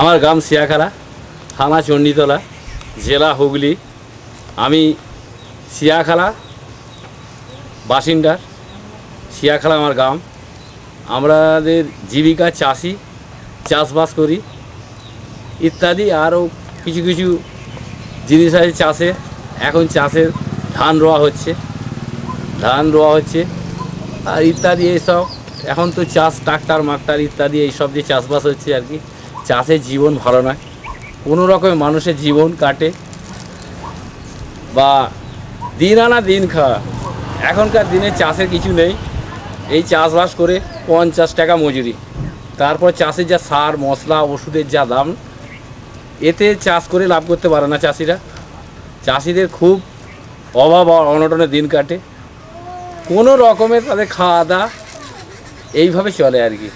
আমার গ্রাম সিয়াখালা থানা চণ্ডীতলা, জেলা হুগলি। আমি সিয়াখালা বাসিন্দার সিয়াখালা আমার গ্রাম। আমাদের জীবিকা, চাষি, চাষবাস করি। ইত্যাদি আরও কিছু কিছু জিনিস আছে চাষে। এখন চাষের ধান রোয়া হচ্ছে। ধান রোয়া হচ্ছে আর ইত্যাদি এইসব। এখন তো চাষ, ট্রাক্টার, মাক্টার ইত্যাদি এইসব দিয়ে চাষবাস হচ্ছে আর কি। চাষের জীবন ভালো নয়। কোনো রকমের মানুষের জীবন কাটে বা দিন আনা দিন খাওয়া এখনকার দিনে চাষের কিছু নেই। এই চাষবাস করে পঞ্চাশ টাকা মজুরি। তারপর চাষের যা সার, মশলা, ওষুধের যা দাম, এতে চাষ করে লাভ করতে পারে না চাষিরা। চাষিদের খুব অভাব অনটনে দিন কাটে। কোনো রকমের তাদের খাওয়া দাওয়া এইভাবে চলে আর কি।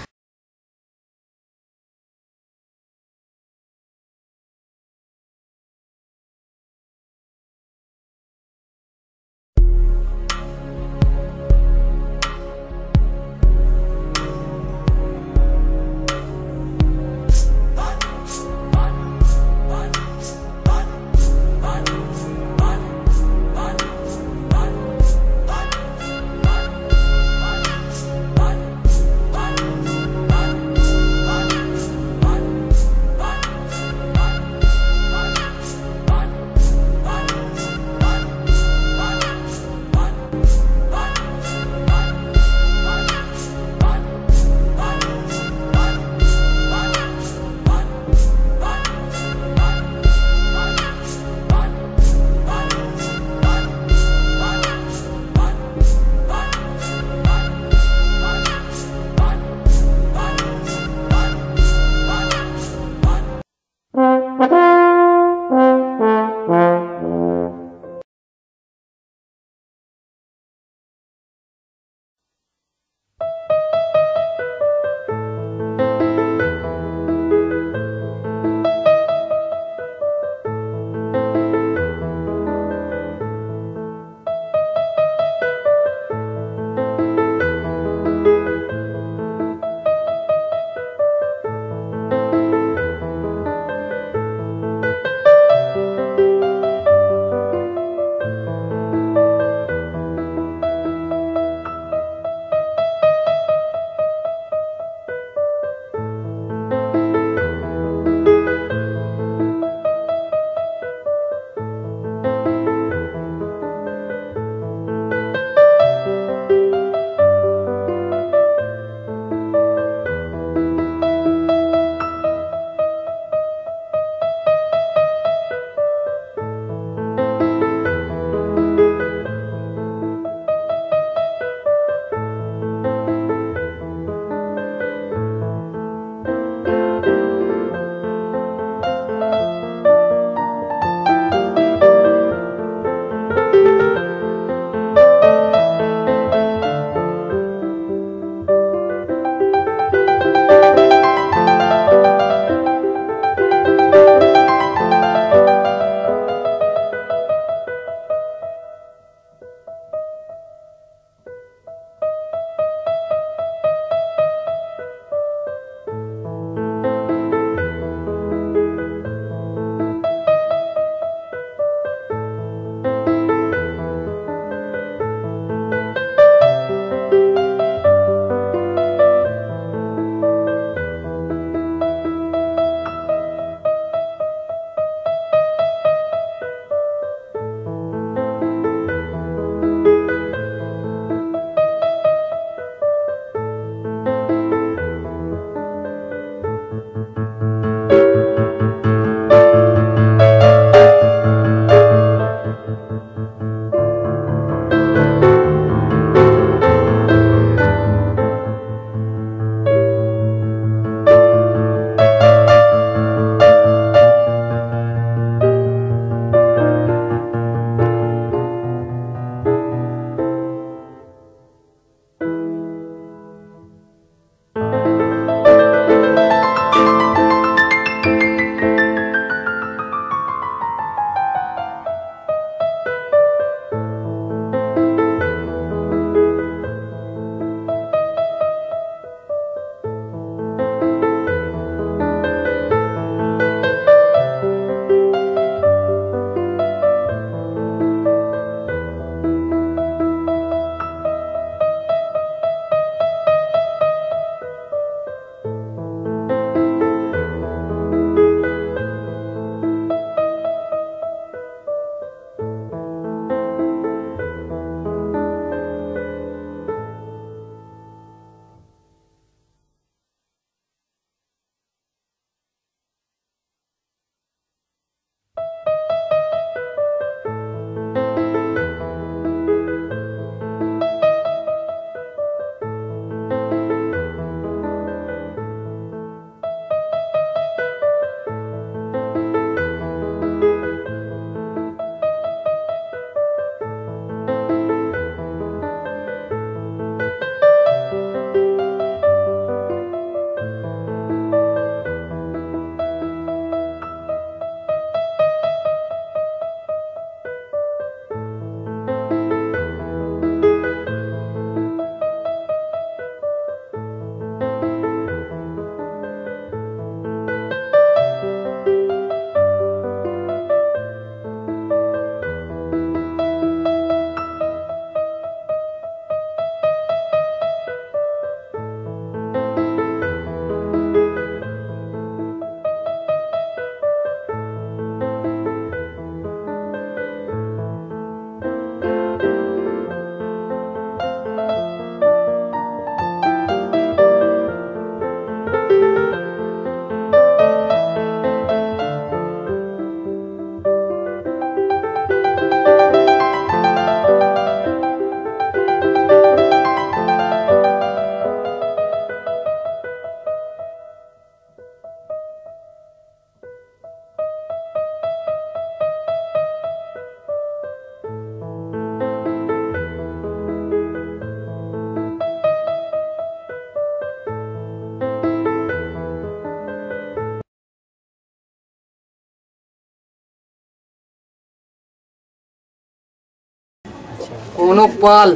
কনক পাল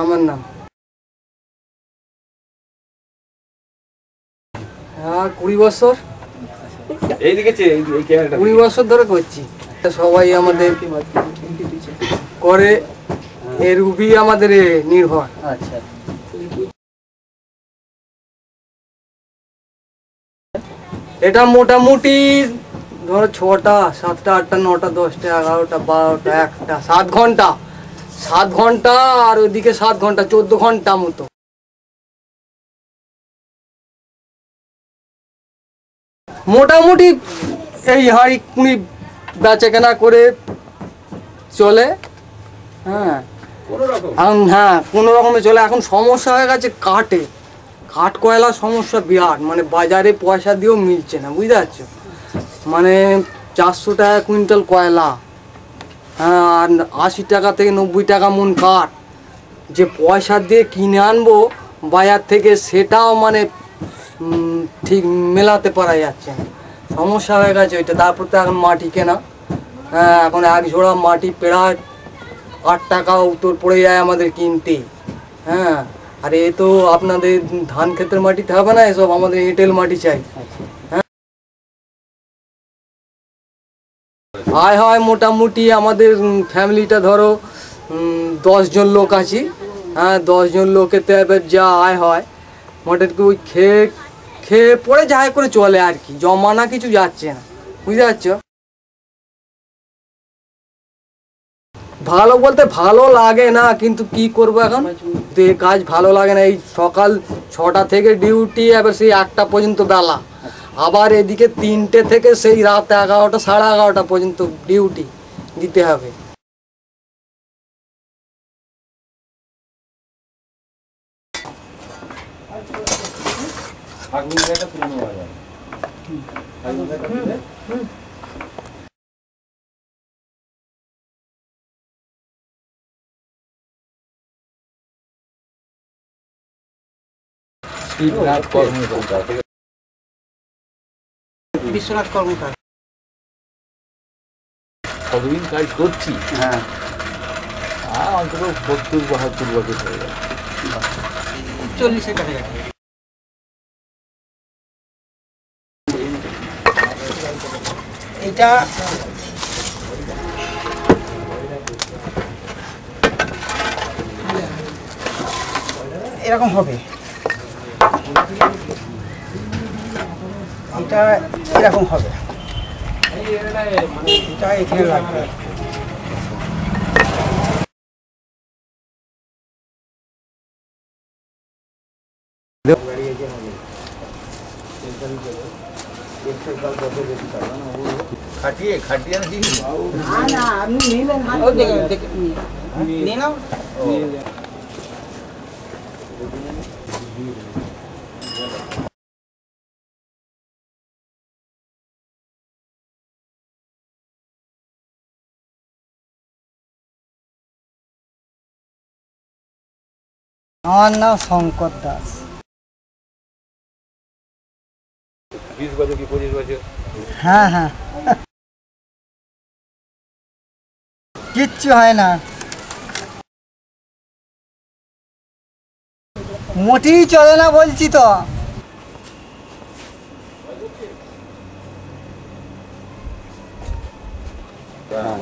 আমার নাম। হ্যাঁ কুড়ি বছর। কুড়ি বছর ধরে করছি। সবাই আমাদের করে এর উপরই আমাদের নির্ভর। আচ্ছা। এটা মোটামুটি ধরো ছটা সাতটা আটটা নটা দশটা এগারোটা বারোটা একটা সাত ঘণ্টা। সাত ঘণ্টা আর ওইদিকে সাত ঘণ্টা চোদ্দ ঘণ্টা মতো। মোটামুটি এই হাঁড়ি কুড়ি বেচা কেনা করে চলে হ্যাঁ। এখন হ্যাঁ কোনো রকমে চলে। এখন সমস্যা হয়ে গেছে কাঠে। কাঠ কয়লার সমস্যা বিরাট। মানে বাজারে পয়সা দিয়েও মিলছে না বুঝতে পারছ? মানে চারশো টাকা কুইন্টাল কয়লা। আর আশি টাকা থেকে নব্বই টাকা মন কাঠ। যে পয়সা দিয়ে কিনে আনব, বাজার থেকে সেটাও মানে ঠিক মেলাতে পারা যাচ্ছে না। সমস্যা হয়ে গেছে ওইটা। তারপর তো এখন মাটি কেনা। হ্যাঁ এখন এক ঝোড়া মাটি প্রায় আট টাকা উত্তর পড়ে যায় আমাদের কিনতে। হ্যাঁ আর এ তো আপনাদের ধান ক্ষেতের মাটিতে হবে না, এসব আমাদের এঁটেল মাটি চাই। আয় হয় মোটামুটি আমাদের ফ্যামিলিটা ধরো দশ জন লোক আছি। হ্যাঁ দশ জন লোকেতে এবার যা আয় হয়। মোটামুটি ওই খেয়ে খেয়ে পরে যাই করে চলে আর কি। জমানা কিছু যাচ্ছে না। বুঝতে পারছ? ভালো বলতে ভালো লাগে না, কিন্তু কি করব এখন? তো কাজ ভালো লাগে না। এই সকাল ছটা থেকে ডিউটি এবার সেই একটা পর্যন্ত বেলা। আবার এদিকে তিনটে থেকে সেই রাত এগারোটা, সাড়ে এগারোটা পর্যন্ত ডিউটি দিতে হবে। ফাগুন গায়েটা বিশ্বনাথ কর্মকার। কতদিন কাজ করছি? হ্যাঁ। আর অন্তত সত্তর বাহাত্তর বছর হয়ে চল্লিশের কাছাকাছি এটা এরকম হবে। এটা এরকম হবে। এটা এখানে লাগবে। খাটিয়ে খাটিয়ে না কি ও দেখে দেখে নিয়ে আমার নাম শঙ্কর দাস। বিশ বছর কি পঁচিশ বছর? হ্যাঁ হ্যাঁ। কিচ্ছু হয় না। মোটেই চলে না বলছি তো। হ্যাঁ।